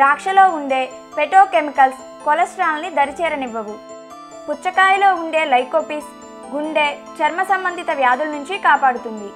ద్రాక్షలో ఉండే పెటోకెమికల్స్ కొలెస్ట్రాల్ని దరిచేరనివ్వవు. పుచ్చకాయలో ఉండే లైకోపిస్ గుండె చర్మ సంబంధిత వ్యాధుల నుంచి కాపాడుతుంది.